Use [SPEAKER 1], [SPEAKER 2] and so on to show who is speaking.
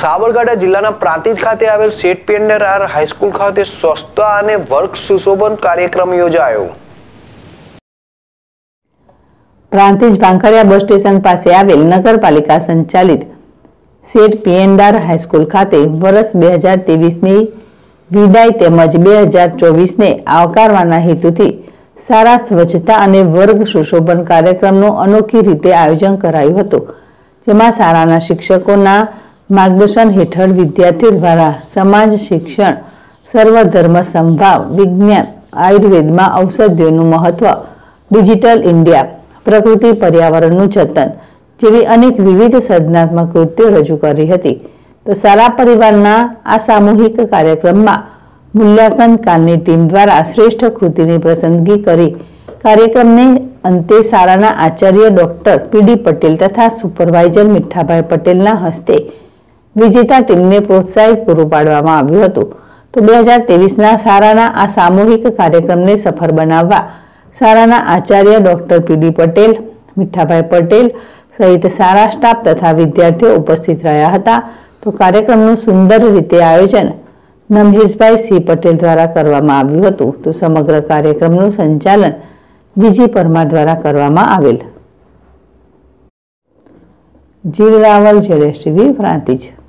[SPEAKER 1] સાબરકાંઠા જિલ્લાના પ્રાંતિજ ખાતે આવેલ સેટ પેન્ડર હાઈસ્કૂલ ખાતે સ્વચ્છતા અને વર્ગ સુશોભન કાર્યક્રમ યોજાયો.
[SPEAKER 2] પ્રાંતિજ ભાંખરિયા બસ સ્ટેશન પાસે આવેલ નગરપાલિકા સંચાલિત સેટ પીએનડાર હાઈસ્કૂલ ખાતે વર્ષ બે હજાર ત્રેવીસની વિદાય તેમજ બે હજાર ચોવીસને આવકારવાના હેતુથી સારા સ્વચ્છતા અને વર્ગ સુશોભન કાર્યક્રમનું અનોખી રીતે આયોજન કરાયું હતું. જેમાં શાળાના શિક્ષકોના માર્ગદર્શન હેઠળ વિદ્યાર્થીઓ દ્વારા સમાજ શિક્ષણ, સર્વધર્મ સંભાવ વિજ્ઞાન, આયુર્વેદમાં ઔષધિઓનું મહત્વ, ડિજિટલ ઇન્ડિયા, પ્રકૃતિ પર્યાવરણનું જતન જેવી અનેક વિવિધ સર્જનાત્મક કૃત્યો રજૂ કરી હતી. તો સારા પરિવારના આ સામૂહિક કાર્યક્રમમાં મૂલ્યાંકન કારની ટીમ દ્વારા શ્રેષ્ઠ કૃતિની પસંદગી કરી. કાર્યક્રમને અંતે શાળાના આચાર્ય ડોક્ટર પીડી પટેલ તથા સુપરવાઇઝર મીઠાભાઈ પટેલના હસ્તે વિજેતા ટીમને પ્રોત્સાહિત પૂરું પાડવામાં આવ્યું હતું. તો બે હજાર તેવીસના સારાના આ સામૂહિક કાર્યક્રમને સફળ બનાવવા સારાના આચાર્ય ડોક્ટર પીડી પટેલ, મીઠાભાઈ પટેલ સહિત સારા સ્ટાફ તથા વિદ્યાર્થીઓ ઉપસ્થિત રહ્યા હતા. તો કાર્યક્રમનું સુંદર રીતે આયોજન નમહેશભાઈ સિંહ પટેલ દ્વારા કરવામાં આવ્યું હતું. તો સમગ્ર કાર્યક્રમનું સંચાલન જીજી પરમાર દ્વારા કરવામાં આવેલ. જીલ રાવલ, જેડેશ ટીવી, પ્રાંતિજ.